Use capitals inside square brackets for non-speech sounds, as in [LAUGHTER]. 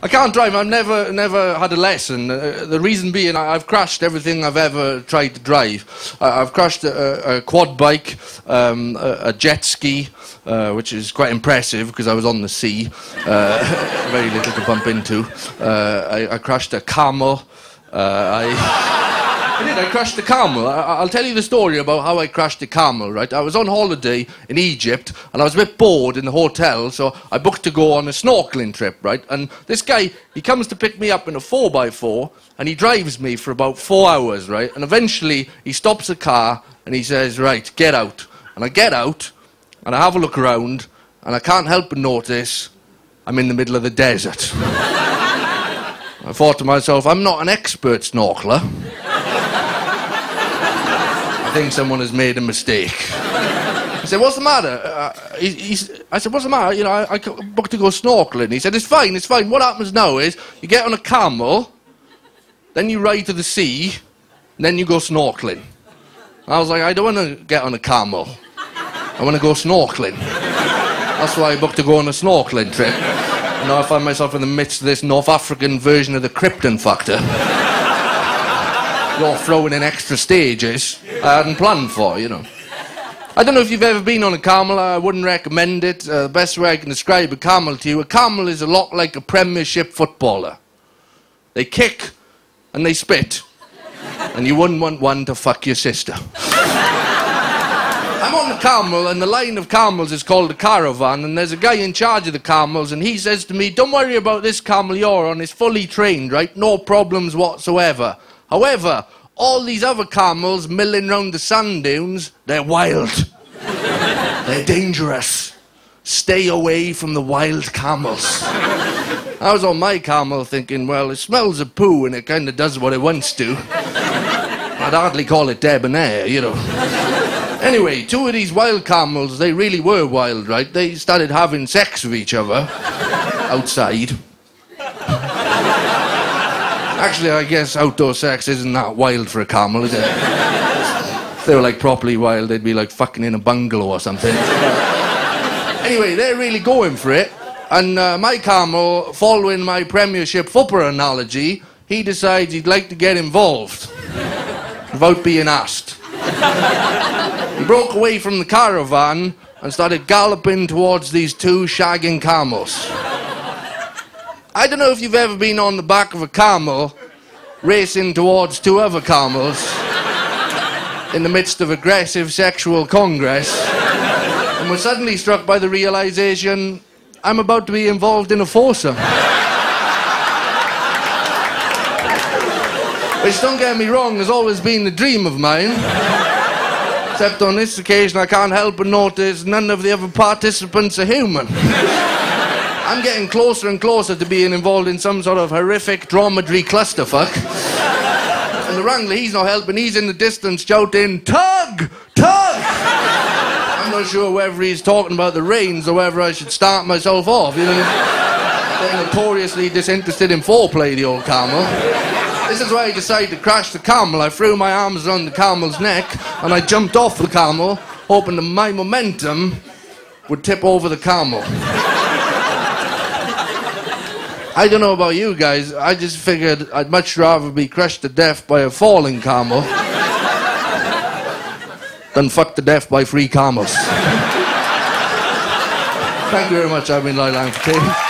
I can't drive. I've never, never had a lesson. Uh, the reason being, I, have crashed everything I've ever tried to drive. Uh, I've crashed a, a quad bike, um, a, a, jet ski, uh, which is quite impressive because I was on the sea. Uh, [LAUGHS] very little to bump into. Uh, I, I, crashed a camel. Uh, I. [LAUGHS] I did. I crashed the camel. I, will tell you the story about how I crashed the camel, right? I was on holiday in Egypt and I was a bit bored in the hotel, so I booked to go on a snorkeling trip, right? And this guy, he comes to pick me up in a 4x4 and he drives me for about four hours, right? And eventually he stops the car and he says, Right, get out. And I get out and I have a look around and I can't help but notice I'm in the middle of the desert. [LAUGHS] I thought to myself, I'm not an expert snorkeler. Think someone has made a mistake. I said, what's the matter? Uh, he, I said, what's the matter? You know, I, I booked to go snorkeling. He said, it's fine, it's fine. What happens now is you get on a camel, then you ride to the sea, and then you go snorkeling. I was like, I don't want to get on a camel. I want to go snorkeling. That's why I booked to go on a snorkeling trip. And now I find myself in the midst of this North African version of the Krypton Factor you're throwing in extra stages I hadn't planned for, you know. I don't know if you've ever been on a camel. I wouldn't recommend it. Uh, the best way I can describe a camel to you, a camel is a lot like a Premiership footballer. They kick and they spit, and you wouldn't want one to fuck your sister. I'm on the camel, and the line of camels is called a caravan, and there's a guy in charge of the camels, and he says to me, Don't worry about this camel you're on, it's fully trained, right? No problems whatsoever. However, all these other camels milling round the sand dunes, they're wild. they're dangerous. Stay away from the wild camels. I was on my camel thinking, well, it smells of poo and it kind of does what it wants to. I'd hardly call it debonair, you know. Anyway, two of these wild camels, they really were wild, right? They started having sex with each other outside. Actually, I guess outdoor sex isn't that wild for a camel, is it? if they were like properly wild, they'd be like fucking in a bungalow or something. anyway, they're really going for it. And uh, my camel, following my Premiership football analogy, he decides he'd like to get involved without being asked. he broke away from the caravan and started galloping towards these two shagging camels. I don't know if you've ever been on the back of a camel racing towards two other camels in the midst of aggressive sexual congress and was suddenly struck by the realization I'm about to be involved in a foursome. Which, don't get me wrong, has always been the dream of mine. Except on this occasion, I can't help but notice none of the other participants are human. I'm getting closer and closer to being involved in some sort of horrific dromedary clusterfuck. and the wrangler, he's not helping. He's in the distance shouting, Tug! Tug! I'm not sure whether he's talking about the reins or whether I should start myself off. You know, they're notoriously disinterested in foreplay, the old camel. This is why I decided to crash the camel. I threw my arms around the camel's neck and I jumped off the camel, hoping that my momentum would tip over the camel. I don't know about you guys. I just figured I'd much rather be crushed to death by a falling camel [LAUGHS] than fucked to death by free camels. [LAUGHS] Thank you very much. I've been Lloyd Langford.